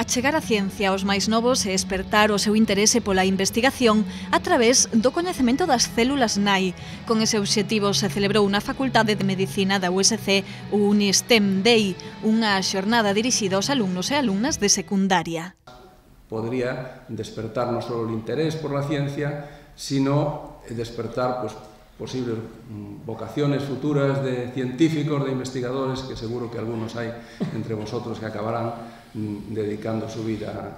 achegar a ciencia aos máis novos e despertar o seu interese pola investigación a través do coñecemento das células nai. Con ese obxectivo se celebrou na Facultade de Medicina da USC o Unistem Day, unha xornada dirixida aos alumnos e alumnas de secundaria. Podría despertar non só o interés por la ciencia, sino despertar pues, posibles mm, vocaciones futuras de científicos, de investigadores, que seguro que algunos hay entre vosotros que acabarán Mm, dedicando a vida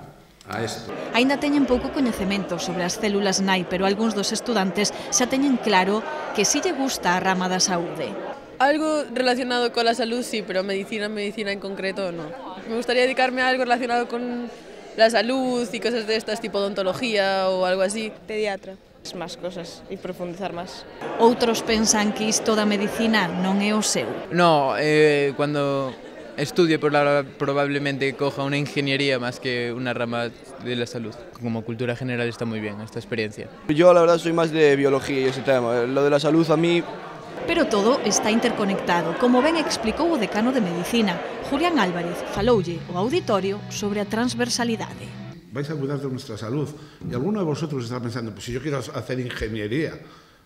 a isto. Ainda teñen pouco coñecemento sobre as células nai, pero algúns dos estudantes xa teñen claro que si lle gusta a rama da saúde. Algo relacionado cola salud, sí, pero medicina, medicina en concreto, no. Me gustaría dedicarme a algo relacionado con la salud y cosas de estas, tipo odontología ou algo así. Pediatra Más cosas e profundizar máis. Outros pensan que isto da medicina non é o seu. No, eh, cuando estudio probablemente coja una ingeniería más que una rama de la salud. Como cultura general está muy bien esta experiencia. Yo la verdad soy más de biología y ese tema. Lo de la salud a mí... Pero todo está interconectado, como ben explicou o decano de Medicina, Julián Álvarez, faloulle o auditorio sobre a transversalidade. Vais a cuidar de nuestra salud. Y alguno de vosotros está pensando, pues si yo quiero hacer ingeniería,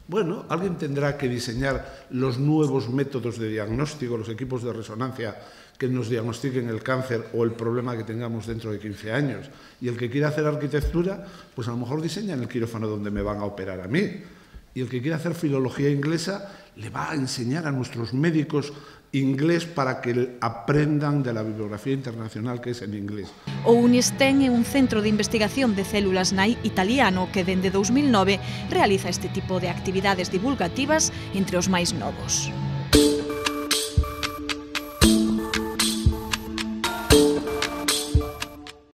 Bueno, alguien tendrá que diseñar los nuevos métodos de diagnóstico, los equipos de resonancia que nos diagnostiquen el cáncer o el problema que tengamos dentro de 15 años. Y el que quiera hacer arquitectura, pues a lo mejor diseña en el quirófano donde me van a operar a mí. y el que quiera hacer filología inglesa le va a enseñar a nuestros médicos inglés para que aprendan de la bibliografía internacional que es en inglés. O Unisten é un centro de investigación de células nai italiano que dende 2009 realiza este tipo de actividades divulgativas entre os máis novos.